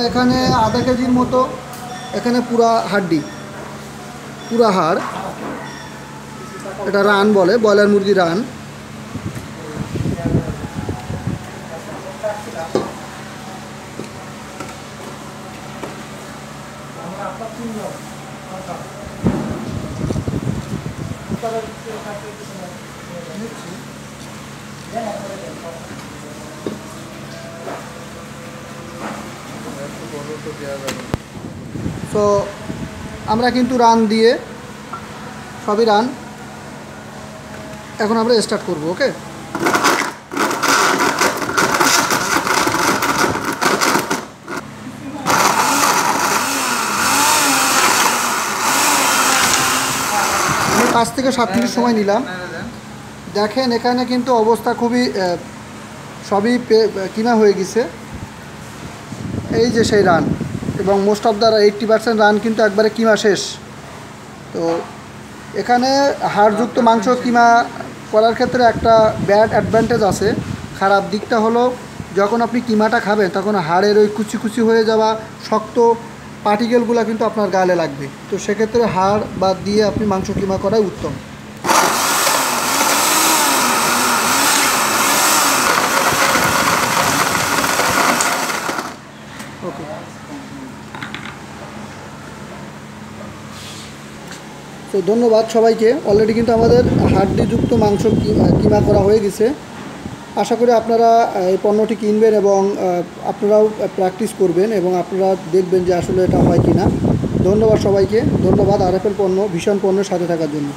এখানে আধা কেজির মতো, এখানে পুরা হাড্ডি, পুরা হাড়, এটা রান বলে, ব্রয়লার মুরগি রান। তো আমরা কিন্তু রান দিয়ে সবই রান এখন আমরা স্টার্ট করব ওকে পাঁচ থেকে সাত মিনিট সময় নিলাম। দেখেন, এখানে কিন্তু অবস্থা খুবই সবই কিনা হয়ে গেছে। এই যে সেই রান এবং most of the eighty percent run কিন্তু একবারে কিমা শেষ। তো এখানে হাড়যুক্ত মাংস কিমা করার ক্ষেত্রে একটা ব্যাড অ্যাডভান্টেজ আছে। খারাপ দিকটা হলো, যখন আপনি কিমাটা খাবেন, তখন হাড়ের ওই কুচি কুচি হয়ে যাওয়া শক্ত পার্টিকেলগুলো কিন্তু আপনার গালে লাগবে। তো সেক্ষেত্রে হাড় বাদ দিয়ে আপনি মাংস কিমা করাই উত্তম। তো ধন্যবাদ সবাইকে। অলরেডি কিন্তু আমাদের হাড্ডিযুক্ত মাংস কিমা করা হয়ে গেছে। আশা করি আপনারা এই পণ্যটি কিনবেন এবং আপনারাও প্র্যাকটিস করবেন এবং আপনারা দেখবেন যে আসলে এটা হয় কি না ধন্যবাদ সবাইকে। ধন্যবাদ আরএফএল পণ্য, ভীষণ পণ্যের সাথে থাকার জন্য।